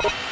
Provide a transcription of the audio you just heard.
you.